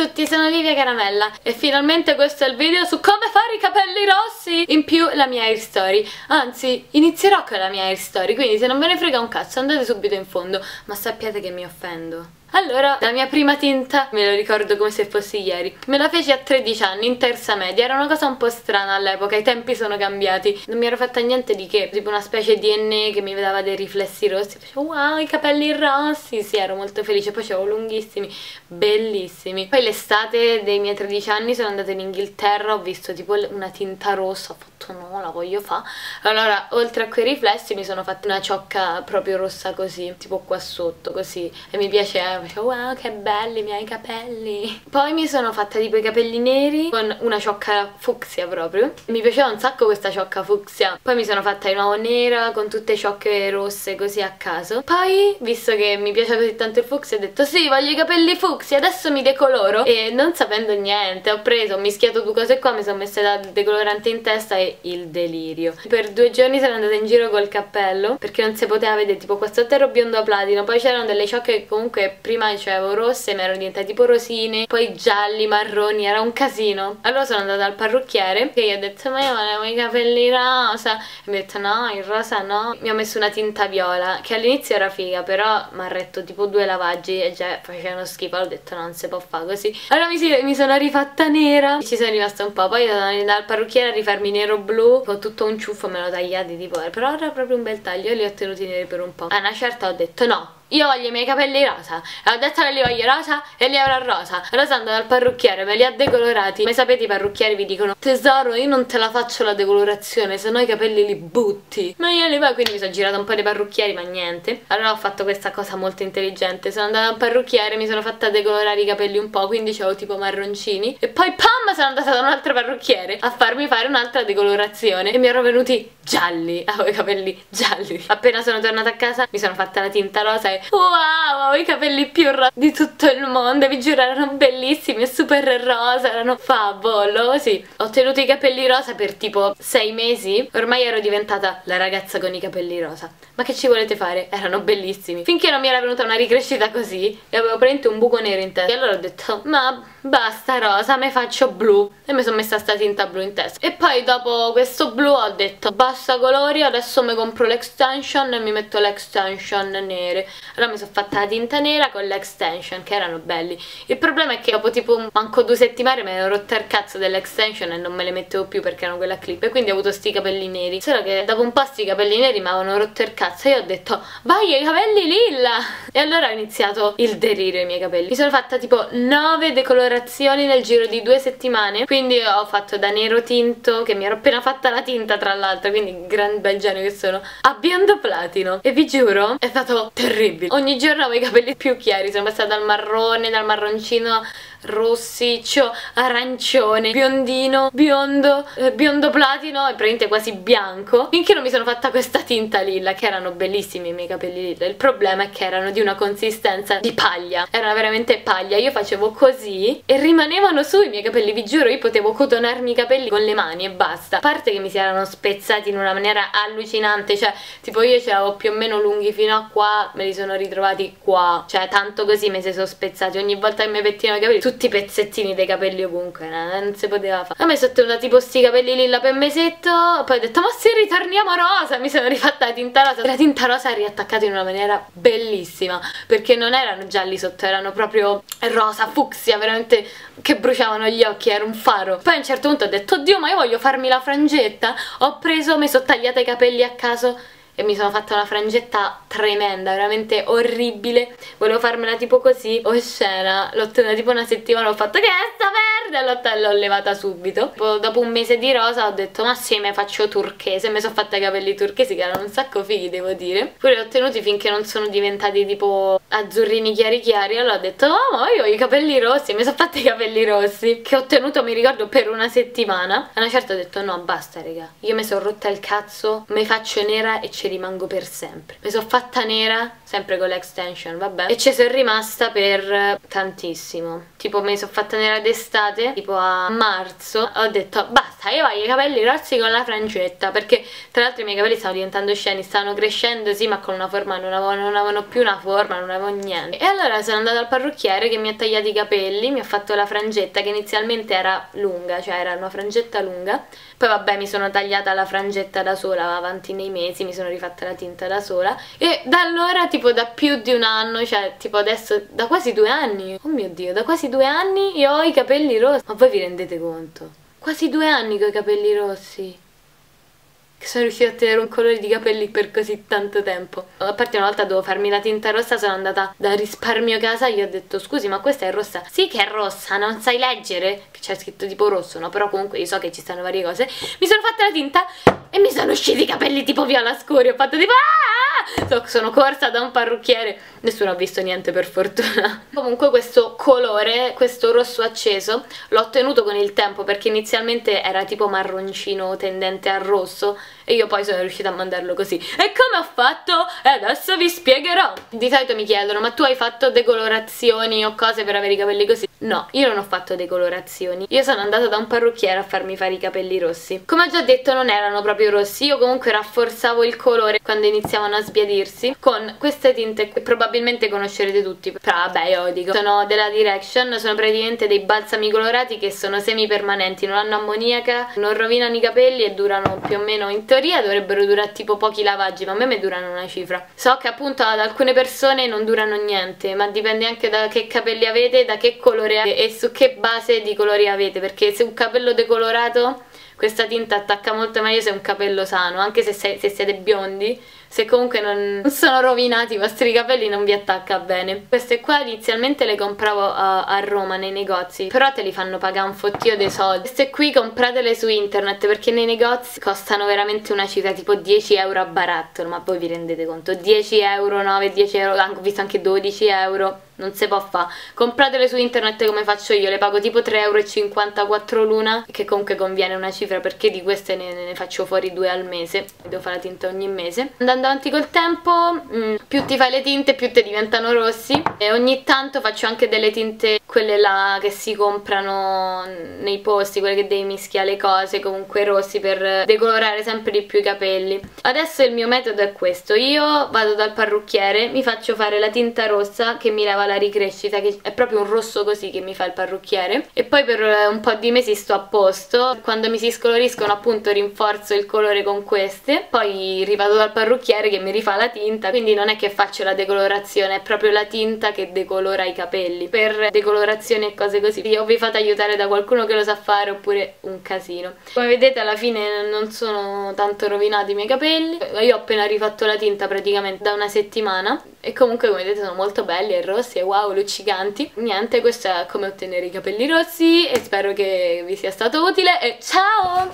tutti, sono Livia Caramella e finalmente questo è il video su come fare i capelli rossi. In più la mia hair story. Anzi inizierò con la mia hair story quindi se non ve ne frega un cazzo andate subito in fondo ma sappiate che mi offendo allora, la mia prima tinta, me lo ricordo come se fossi ieri, me la feci a 13 anni, in terza media, era una cosa un po' strana all'epoca, i tempi sono cambiati, non mi ero fatta niente di che, tipo una specie di enne che mi vedeva dei riflessi rossi, facevo wow, i capelli rossi, sì, ero molto felice, poi avevo lunghissimi, bellissimi. Poi l'estate dei miei 13 anni sono andata in Inghilterra, ho visto tipo una tinta rossa, ho fatto la voglio fare. Allora, oltre a quei riflessi mi sono fatta una ciocca proprio rossa così, tipo qua sotto, così, e mi piaceva facevo wow che belli i miei capelli. Poi mi sono fatta tipo i capelli neri con una ciocca fucsia proprio. Mi piaceva un sacco questa ciocca fucsia. Poi mi sono fatta di nuovo nera con tutte ciocche rosse così a caso. Poi visto che mi piace così tanto il fucsia ho detto sì voglio i capelli fucsia adesso mi decoloro. E non sapendo niente ho preso ho mischiato due cose qua mi sono messa da decolorante in testa e il delirio. Per due giorni sono andata in giro col cappello perché non si poteva vedere tipo qua sotto biondo a platino poi c'erano delle ciocche che comunque prima dicevo rosse ma erano diventate tipo rosine poi gialli, marroni, era un casino. Allora sono andata al parrucchiere e gli ho detto ma io volevo i capelli rosa. E mi ha detto no, il rosa no. Mi ha messo una tinta viola che all'inizio era figa però mi ha retto tipo due lavaggi e già facevano schifo. Ho detto no, non si può fare così. Allora mi, si, mi sono rifatta nera ci sono rimasta un po' poi sono andata al parrucchiere a rifarmi nero-blu con tutto un ciuffo me lo tagliati tipo però era proprio un bel taglio e li ho tenuti neri per un po' a una certa ho detto no io voglio i miei capelli rosa e ho detto che li voglio rosa e li avrò rosa. Sono andata dal parrucchiere me li ha decolorati. Ma sapete i parrucchieri vi dicono tesoro io non te la faccio la decolorazione se no i capelli li butti. Ma io li voglio quindi mi sono girata un po' dei parrucchieri ma niente. Allora ho fatto questa cosa molto intelligente. Sono andata dal parrucchiere mi sono fatta decolorare i capelli un po' quindi avevo tipo marroncini. E poi pam sono andata da un altro parrucchiere a farmi fare un'altra decolorazione e mi erano venuti gialli. Avevo i capelli gialli. Appena sono tornata a casa mi sono fatta la tinta rosa e wow, ho i capelli più rosa di tutto il mondo, vi giuro erano bellissimi, super rosa, erano favolosi. Ho tenuto i capelli rosa per tipo sei mesi, ormai ero diventata la ragazza con i capelli rosa. Ma che ci volete fare? Erano bellissimi. Finché non mi era venuta una ricrescita così e avevo praticamente un buco nero in testa. E allora ho detto, ma basta rosa, me faccio blu. E mi sono messa sta tinta blu in testa. E poi dopo questo blu ho detto, basta colori, adesso mi compro l'extension e mi metto l'extension nere. Allora mi sono fatta la tinta nera con l'extension che erano belli. Il problema è che dopo tipo manco due settimane ne ero rotta il cazzo dell'extension e non me le mettevo più perché erano quella clip. E quindi ho avuto sti capelli neri. Solo che dopo un po' sti capelli neri mi avevano rotto il cazzo. E io ho detto vai i capelli lilla. E allora ho iniziato il delirio ai miei capelli. Mi sono fatta tipo 9 decolorazioni nel giro di due settimane. Quindi ho fatto da nero tinto che mi ero appena fatta la tinta tra l'altro. Quindi gran bel genio che sono. A biondo platino. E vi giuro è stato terribile. Ogni giorno avevo i capelli più chiari. Sono passata dal marrone dal marroncino rossiccio, arancione, biondino, biondo, eh, biondo platino e praticamente quasi bianco. Finché non mi sono fatta questa tinta lilla che erano bellissimi i miei capelli lilla il problema è che erano di una consistenza di paglia erano veramente paglia. Io facevo così e rimanevano su i miei capelli vi giuro io potevo cotonarmi i capelli con le mani e basta. A parte che mi si erano spezzati in una maniera allucinante cioè tipo io ce l'avevo più o meno lunghi fino a qua me li sono ritrovati qua. Cioè tanto così mi si sono spezzati. Ogni volta che mi pettinavo i capelli tutti i pezzettini dei capelli ovunque, non si poteva fare. A me sono tenuta tipo sti capelli lilla per mesetto, poi ho detto ma se ritorniamo rosa, mi sono rifatta la tinta rosa. La tinta rosa è riattaccata in una maniera bellissima, perché non erano gialli sotto, erano proprio rosa, fucsia, veramente che bruciavano gli occhi, era un faro. Poi a un certo punto ho detto oddio ma io voglio farmi la frangetta, ho preso, mi sono tagliata i capelli a caso e mi sono fatta una frangetta tremenda, veramente orribile. Volevo farmela tipo così, oscena. L'ho tenuta tipo una settimana, ho fatto che è sta merda e l'ho levata subito. Dopo un mese di rosa ho detto ma sì, me faccio turchese. Mi sono fatta i capelli turchesi che erano un sacco fighi, devo dire. Poi li ho tenuti finché non sono diventati tipo azzurrini chiari chiari. Allora ho detto oh ma io ho i capelli rossi, mi sono fatta i capelli rossi. Che ho tenuto, mi ricordo, per una settimana. A una certa ho detto no, basta raga. Io mi sono rotta il cazzo, mi faccio nera e ci rimango per sempre. Mi sono fatta nera, sempre con l'extension, vabbè, e ci sono rimasta per tantissimo. Tipo mi sono fatta nera d'estate d'estate tipo a marzo ho detto basta io voglio i capelli rossi con la frangetta perché tra l'altro i miei capelli stavano diventando sceni stavano crescendo sì ma con una forma non avevano, non avevano più una forma non avevano niente. E allora sono andata al parrucchiere che mi ha tagliato i capelli mi ha fatto la frangetta che inizialmente era lunga cioè era una frangetta lunga. Poi vabbè mi sono tagliata la frangetta da sola avanti nei mesi mi sono rifatta la tinta da sola. E da allora tipo da più di un anno cioè tipo adesso da quasi due anni oh mio dio da quasi due anni io ho i capelli rossi ma voi vi rendete conto? quasi due anni con i capelli rossi che sono riuscita a tenere un colore di capelli per così tanto tempo. A parte una volta dovevo farmi la tinta rossa, sono andata da risparmio casa e gli ho detto scusi ma questa è rossa. Sì che è rossa, non sai leggere? Che c'è scritto tipo rosso, no? Però comunque io so che ci stanno varie cose. Mi sono fatta la tinta e mi sono usciti i capelli tipo viola scuri. Ho fatto tipo Sono corsa da un parrucchiere. Nessuno ha visto niente per fortuna. Comunque questo colore, questo rosso acceso, l'ho ottenuto con il tempo perché inizialmente era tipo marroncino tendente al rosso e io poi sono riuscita a mandarlo così. E come ho fatto? E adesso vi spiegherò. Di solito mi chiedono, ma tu hai fatto decolorazioni o cose per avere i capelli così? No, io non ho fatto decolorazioni. Io sono andata da un parrucchiere a farmi fare i capelli rossi. Come ho già detto non erano proprio rossi, io comunque rafforzavo il colore quando iniziavano a sbiadirsi con queste tinte che probabilmente conoscerete tutti. Però vabbè, io dico, sono della Direction, sono praticamente dei balsami colorati che sono semi permanenti, non hanno ammoniaca, non rovinano i capelli e durano più o meno in teoria dovrebbero durare tipo pochi lavaggi, ma a me mi durano una cifra. So che appunto ad alcune persone non durano niente, ma dipende anche da che capelli avete, da che colore avete e su che base di colori avete, perché se un capello decolorato questa tinta attacca molto meglio se è un capello sano, anche se, sei, se siete biondi se comunque non sono rovinati i vostri capelli non vi attacca bene. Queste qua inizialmente le compravo a, a Roma nei negozi, però te li fanno pagare un fottio dei soldi. Queste qui compratele su internet perché nei negozi costano veramente una cifra tipo 10 euro a barattolo, ma voi vi rendete conto? 10 euro, 9, 10 euro, ho visto anche 12 euro non si può fare. Compratele su internet come faccio io, le pago tipo 3,54 euro l'una, che comunque conviene una cifra perché di queste ne, ne, faccio fuori due al mese, devo fare la tinta ogni mese. Andando avanti col tempo, mm, più ti fai le tinte più ti diventano rossi e ogni tanto faccio anche delle tinte, quelle là che si comprano nei posti, quelle che devi mischiare le cose, comunque rossi per decolorare sempre di più i capelli. Adesso il mio metodo è questo, io vado dal parrucchiere, mi faccio fare la tinta rossa che mi leva la ricrescita che è proprio un rosso così che mi fa il parrucchiere. E poi per eh, un po' di mesi sto a posto. Quando mi si scoloriscono appunto rinforzo il colore con queste. Poi rivado dal parrucchiere che mi rifà la tinta. Quindi non è che faccio la decolorazione è proprio la tinta che decolora i capelli. Per decolorazioni e cose così. O vi fate aiutare da qualcuno che lo sa fare oppure un casino. Come vedete alla fine non sono tanto rovinati i miei capelli. Io ho appena rifatto la tinta praticamente da una settimana. E comunque come vedete sono molto belli e rossi e wow luccicanti niente questo è come ottenere i capelli rossi e spero che vi sia stato utile e ciao